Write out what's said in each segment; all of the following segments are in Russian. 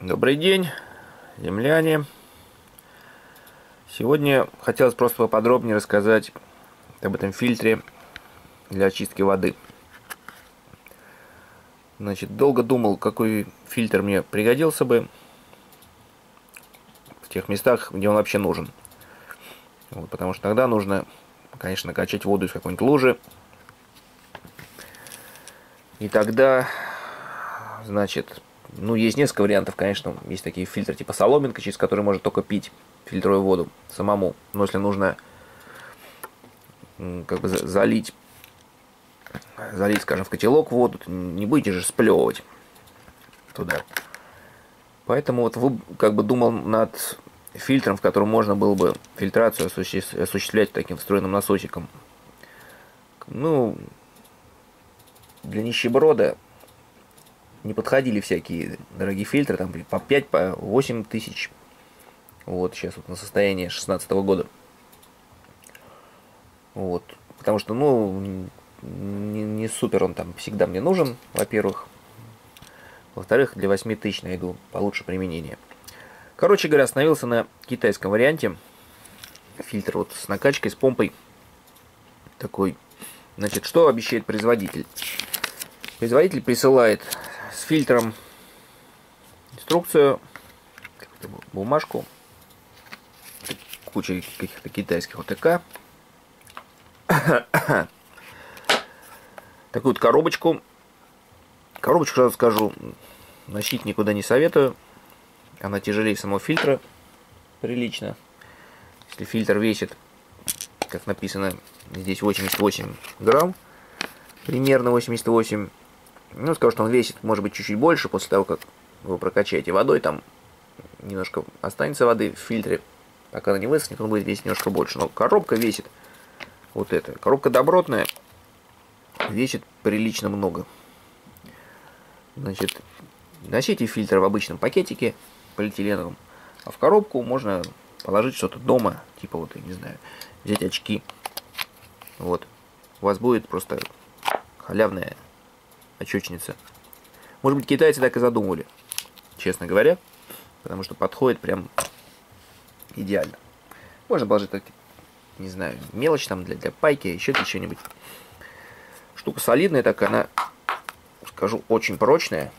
Добрый день, земляне. Сегодня хотелось просто поподробнее рассказать об этом фильтре для очистки воды. Значит, долго думал, какой фильтр мне пригодился бы в тех местах, где он вообще нужен. Вот, потому что тогда нужно, конечно, качать воду из какой-нибудь лужи. И тогда, значит, ну, есть несколько вариантов, конечно. Есть такие фильтры типа соломинка, через который можно только пить фильтруя воду самому. Но если нужно как бы залить, залить, скажем, в котелок воду, не будете же сплевывать туда. Поэтому вот вы как бы думал над фильтром, в котором можно было бы фильтрацию осуществлять таким встроенным насосиком. Ну, для нищеброда не подходили всякие дорогие фильтры, там по 5, по 8 тысяч. Вот сейчас вот на состояние 16 года. Вот. Потому что, ну, не, не супер он там всегда мне нужен, во-первых. Во-вторых, для 8 тысяч найду получше применение. Короче говоря, остановился на китайском варианте. Фильтр вот с накачкой, с помпой. Такой. Значит, что обещает производитель? Производитель присылает фильтром инструкцию, бумажку, куча каких-то китайских ОТК. Такую вот коробочку. Коробочку, сразу скажу, носить никуда не советую. Она тяжелее самого фильтра прилично. Если фильтр весит, как написано здесь, 88 грамм, примерно 88 ну, скажу, что он весит, может быть, чуть-чуть больше после того, как вы прокачаете водой, там немножко останется воды в фильтре, пока она не высохнет, он будет весить немножко больше. Но коробка весит вот это. Коробка добротная, весит прилично много. Значит, носите фильтр в обычном пакетике полиэтиленовом, а в коробку можно положить что-то дома, типа вот, я не знаю, взять очки. Вот. У вас будет просто халявная очечница. Может быть, китайцы так и задумывали, честно говоря, потому что подходит прям идеально. Можно положить, так, не знаю, мелочь там для, для пайки, еще для чего-нибудь. Штука солидная такая, она, скажу, очень прочная.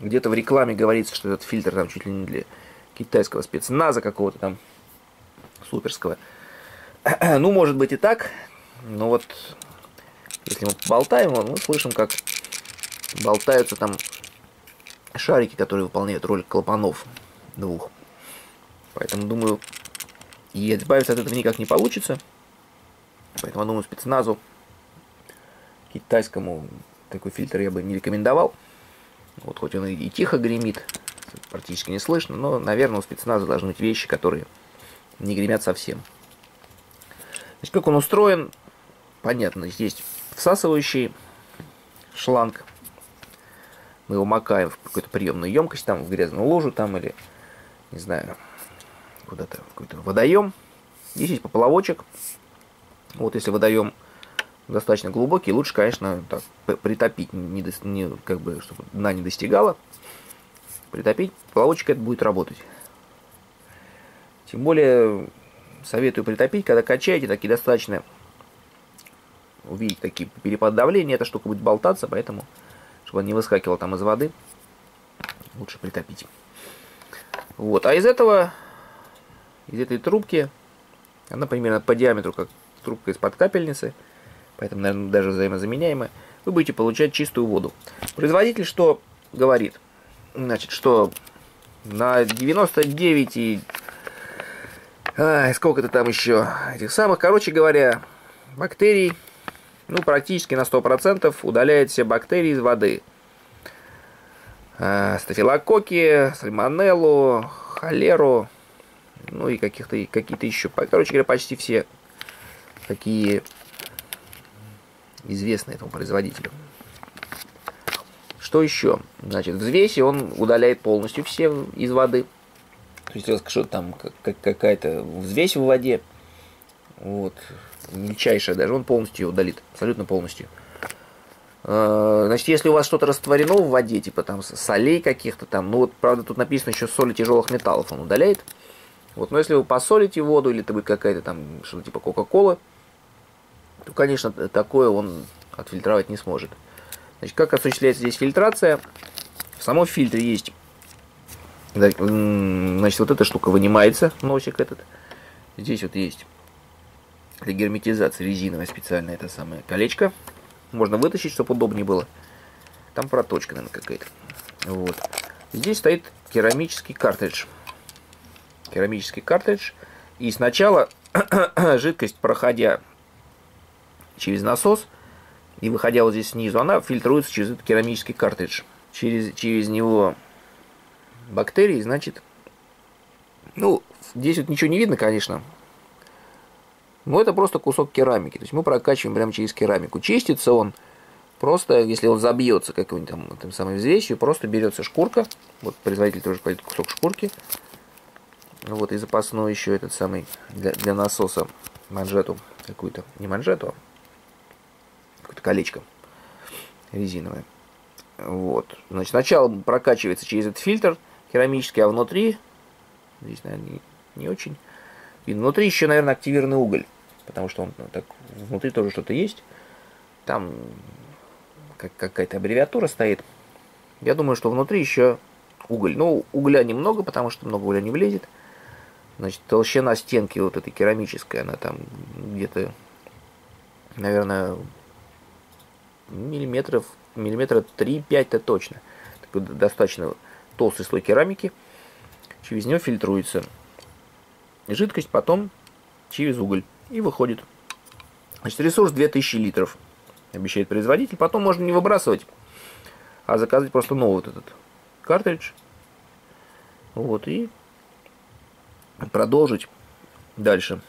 Где-то в рекламе говорится, что этот фильтр там чуть ли не для китайского спецназа какого-то там суперского. Ну, может быть и так, но вот если мы болтаем, мы слышим, как болтаются там шарики, которые выполняют роль клапанов двух. Поэтому, думаю, и избавиться от этого никак не получится. Поэтому, думаю, спецназу китайскому такой фильтр я бы не рекомендовал. Вот хоть он и тихо гремит, практически не слышно, но, наверное, у спецназа должны быть вещи, которые не гремят совсем. Значит, как он устроен, понятно, здесь всасывающий шланг. Мы его макаем в какую-то приемную емкость, там в грязную ложу, там или, не знаю, куда-то в какой-то водоем. Здесь есть поплавочек. Вот если водоем достаточно глубокий, лучше, конечно, так, притопить, не, не, как бы, чтобы дна не достигала. Притопить, поплавочек это будет работать. Тем более, советую притопить, когда качаете, такие достаточно увидеть такие перепад давления, эта штука будет болтаться, поэтому, чтобы он не выскакивал там из воды, лучше притопить. Вот, а из этого, из этой трубки, она примерно по диаметру, как трубка из-под капельницы, поэтому, наверное, даже взаимозаменяемая, вы будете получать чистую воду. Производитель что говорит? Значит, что на 99 и... Ай, сколько-то там еще этих самых, короче говоря, бактерий ну, практически на 100% удаляет все бактерии из воды. Э, стафилококки, сальмонеллу, холеру, ну и каких-то какие-то еще. Короче говоря, почти все такие известные этому производителю. Что еще? Значит, взвеси он удаляет полностью все из воды. То есть, что там какая-то взвесь в воде, вот, мельчайшая даже, он полностью ее удалит, абсолютно полностью. Э, значит, если у вас что-то растворено в воде, типа там солей каких-то там, ну вот, правда, тут написано еще соли тяжелых металлов он удаляет. Вот, но если вы посолите воду, или это будет какая-то там, что-то типа Кока-Колы, то, конечно, такое он отфильтровать не сможет. Значит, как осуществляется здесь фильтрация? В самом фильтре есть, значит, вот эта штука вынимается, носик этот. Здесь вот есть для герметизации резиновое специальное это самое колечко. Можно вытащить, чтобы удобнее было. Там проточка, наверное, какая-то. Вот. Здесь стоит керамический картридж. Керамический картридж. И сначала жидкость, проходя через насос и выходя вот здесь снизу, она фильтруется через этот керамический картридж. Через, через него бактерии, значит, ну, здесь вот ничего не видно, конечно, но это просто кусок керамики. То есть мы прокачиваем прямо через керамику. Чистится он просто, если он забьется какой-нибудь там, там самой взвесью, просто берется шкурка. Вот производитель тоже кладет кусок шкурки. Вот и запасной еще этот самый для, для насоса манжету какую-то. Не манжету, а какое-то колечко резиновое. Вот. Значит, сначала прокачивается через этот фильтр керамический, а внутри, здесь, наверное, не, не очень. И внутри еще, наверное, активированный уголь потому что он ну, так внутри тоже что-то есть. Там как, какая-то аббревиатура стоит. Я думаю, что внутри еще уголь. Ну, угля немного, потому что много угля не влезет. Значит, толщина стенки вот этой керамической, она там где-то, наверное, миллиметров, миллиметра 3-5-то точно. Такой достаточно толстый слой керамики. Через него фильтруется жидкость, потом через уголь и выходит. Значит, ресурс 2000 литров, обещает производитель. Потом можно не выбрасывать, а заказать просто новый вот этот картридж. Вот, и продолжить дальше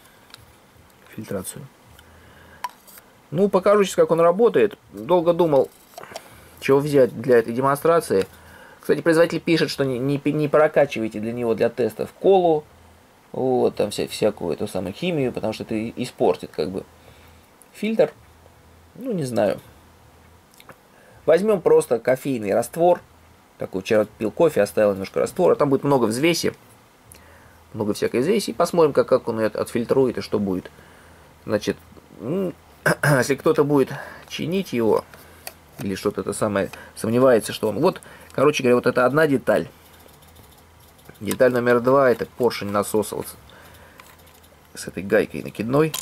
фильтрацию. Ну, покажу сейчас, как он работает. Долго думал, чего взять для этой демонстрации. Кстати, производитель пишет, что не, не, не прокачивайте для него для тестов колу, вот, там вся, всякую эту самую химию, потому что это испортит как бы фильтр. Ну, не знаю. Возьмем просто кофейный раствор. Такой вчера пил кофе, оставил немножко раствора. Там будет много взвеси. Много всякой взвеси. И посмотрим, как, как он это отфильтрует и что будет. Значит, если кто-то будет чинить его, или что-то это самое, сомневается, что он... Вот, короче говоря, вот это одна деталь. Деталь номер два это поршень насоса вот с этой гайкой накидной.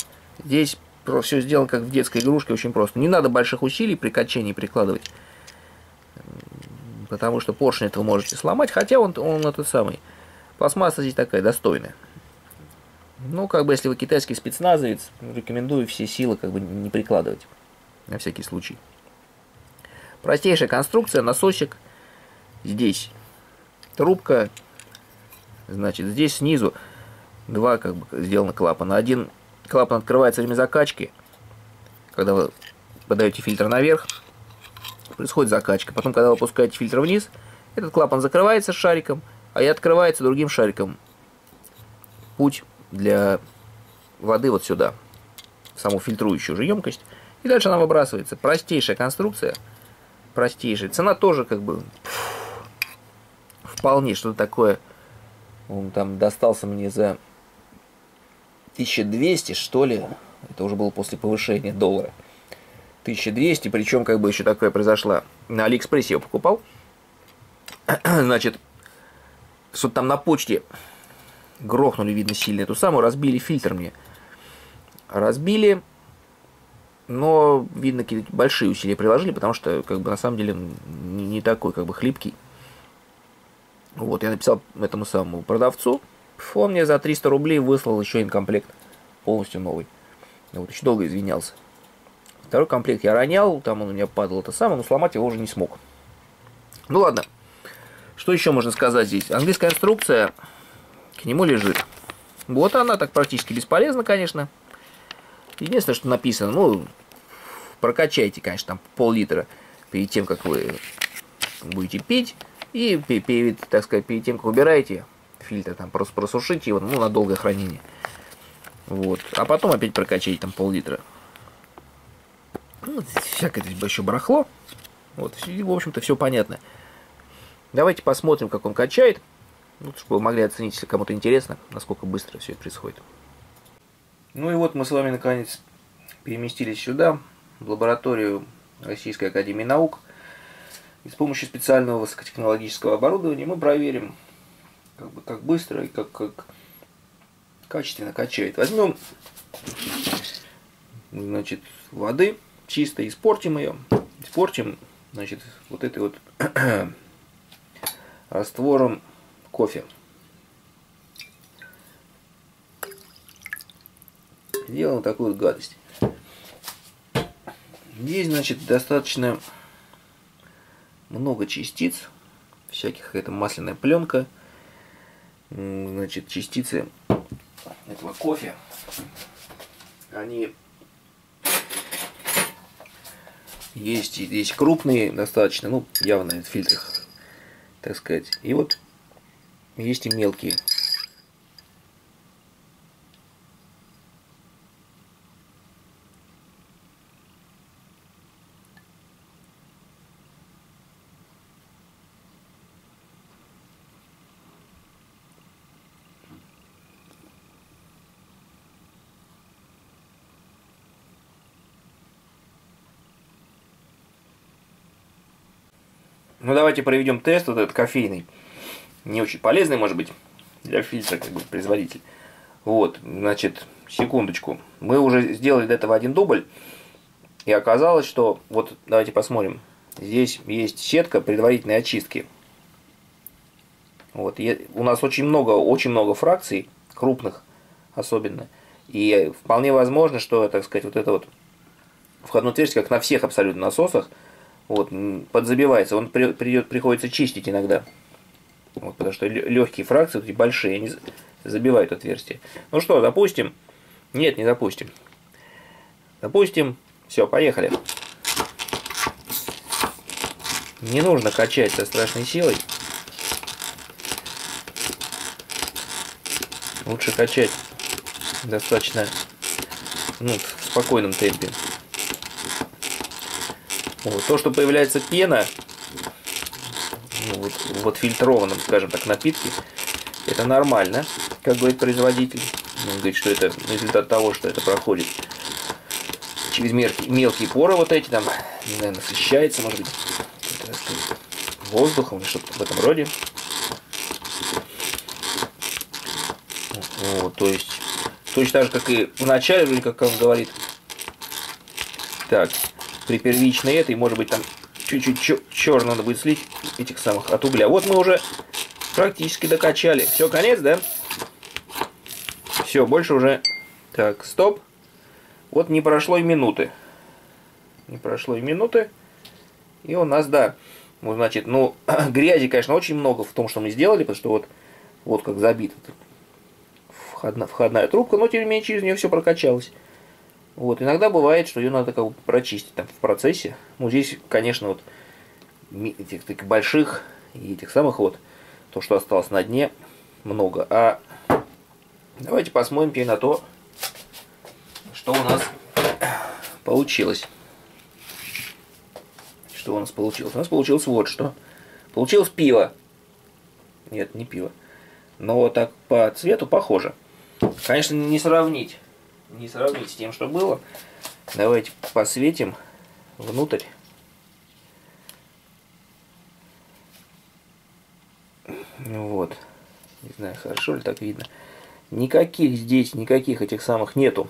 Здесь все сделано как в детской игрушке, очень просто. Не надо больших усилий при качении прикладывать, потому что поршень этого можете сломать, хотя он, он этот самый. Пластмасса здесь такая достойная. Ну, как бы, если вы китайский спецназовец, рекомендую все силы как бы не прикладывать, на всякий случай. Простейшая конструкция, насосик. Здесь трубка, Значит, здесь снизу два как бы сделаны клапана. Один клапан открывается во время закачки, когда вы подаете фильтр наверх, происходит закачка. Потом, когда вы опускаете фильтр вниз, этот клапан закрывается шариком, а и открывается другим шариком. Путь для воды вот сюда, в саму фильтрующую же емкость. И дальше она выбрасывается. Простейшая конструкция, простейшая. Цена тоже как бы вполне что-то такое он там достался мне за 1200, что ли. Это уже было после повышения доллара. 1200, причем как бы еще такое произошло. На Алиэкспрессе я покупал. Значит, что-то там на почте грохнули, видно, сильно эту самую, разбили фильтр мне. Разбили, но, видно, какие-то большие усилия приложили, потому что, как бы, на самом деле, не, такой, как бы, хлипкий. Вот, я написал этому самому продавцу, он мне за 300 рублей выслал еще один комплект, полностью новый. Вот, еще долго извинялся. Второй комплект я ронял, там он у меня падал это самое, но сломать его уже не смог. Ну ладно, что еще можно сказать здесь? Английская инструкция к нему лежит. Вот она так практически бесполезна, конечно. Единственное, что написано, ну, прокачайте, конечно, там пол-литра перед тем, как вы будете пить. И перед, так сказать, перед тем, как убираете фильтр, там просто просушите его ну, на долгое хранение. Вот. А потом опять прокачайте там пол-литра. Ну, всякое здесь большое барахло. Вот, в общем-то, все понятно. Давайте посмотрим, как он качает. Ну, чтобы вы могли оценить, если кому-то интересно, насколько быстро все это происходит. Ну и вот мы с вами наконец переместились сюда, в лабораторию Российской Академии Наук. И с помощью специального высокотехнологического оборудования мы проверим, как, бы, как быстро и как, как качественно качает. Возьмем значит, воды чисто, испортим ее, испортим значит, вот этой вот раствором кофе. Делаем такую гадость. Здесь, значит, достаточно много частиц, всяких, это масляная пленка, значит, частицы этого кофе, они есть, есть крупные достаточно, ну, явно в фильтрах, так сказать, и вот есть и мелкие. Ну давайте проведем тест вот этот кофейный. Не очень полезный, может быть, для фильтра, как бы, производитель. Вот, значит, секундочку. Мы уже сделали до этого один дубль. И оказалось, что, вот, давайте посмотрим. Здесь есть сетка предварительной очистки. Вот, у нас очень много, очень много фракций, крупных особенно. И вполне возможно, что, так сказать, вот это вот входное отверстие, как на всех абсолютно насосах, вот, подзабивается, он при, придет, приходится чистить иногда. Вот, потому что легкие фракции, вот эти большие, они забивают отверстие. Ну что, допустим. Нет, не допустим. Допустим. Все, поехали. Не нужно качать со страшной силой. Лучше качать достаточно ну, в спокойном темпе. Вот. То, что появляется пена, ну, вот, вот фильтрованном, скажем так, напитке, это нормально, как говорит производитель. Он говорит, что это результат того, что это проходит через мелкие, мелкие поры вот эти, там, не знаю, насыщается, может быть, воздухом или что-то в этом роде. Вот, то есть, точно так же, как и в начале, вроде как он говорит. Так, при первичной этой, может быть, там чуть-чуть черно надо будет слить этих самых от угля. Вот мы уже практически докачали. Все, конец, да? Все, больше уже... Так, стоп. Вот не прошло и минуты. Не прошло и минуты. И у нас, да, ну, значит, ну, грязи, конечно, очень много в том, что мы сделали, потому что вот, вот как забита входная, входная трубка, но тем не менее через нее все прокачалось. Вот, иногда бывает, что ее надо как бы прочистить там в процессе. Ну, здесь, конечно, вот этих таких больших и этих самых вот, то, что осталось на дне, много. А давайте посмотрим теперь на то, что у нас получилось. Что у нас получилось? У нас получилось вот что. Получилось пиво. Нет, не пиво. Но так по цвету похоже. Конечно, не сравнить не сравнить с тем, что было. Давайте посветим внутрь. Вот. Не знаю, хорошо ли так видно. Никаких здесь, никаких этих самых нету.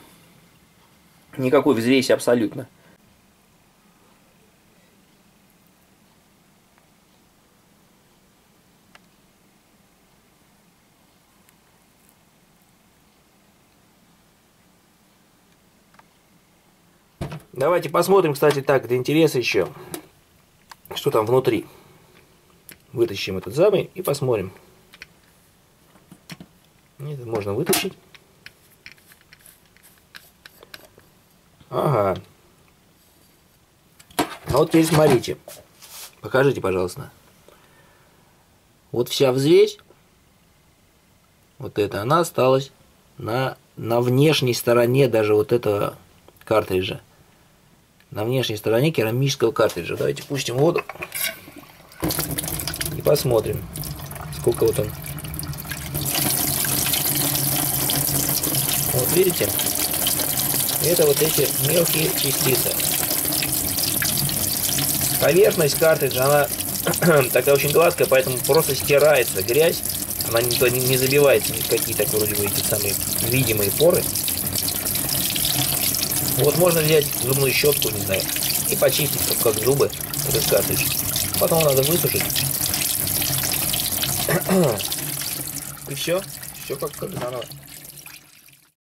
Никакой взвеси абсолютно. Давайте посмотрим, кстати, так, для интереса еще, что там внутри. Вытащим этот самый и посмотрим. Это можно вытащить. Ага. А вот теперь смотрите. Покажите, пожалуйста. Вот вся взвесь, вот эта, она осталась на, на внешней стороне даже вот этого картриджа на внешней стороне керамического картриджа. Давайте пустим воду и посмотрим, сколько вот он. Вот видите? Это вот эти мелкие частицы. Поверхность картриджа, она такая очень гладкая, поэтому просто стирается грязь. Она не, не забивается в какие так вроде бы эти самые видимые поры. Вот можно взять зубную щетку, не знаю, и почистить, как, зубы, этот картридж. Потом надо высушить. И все. Все как, как заново.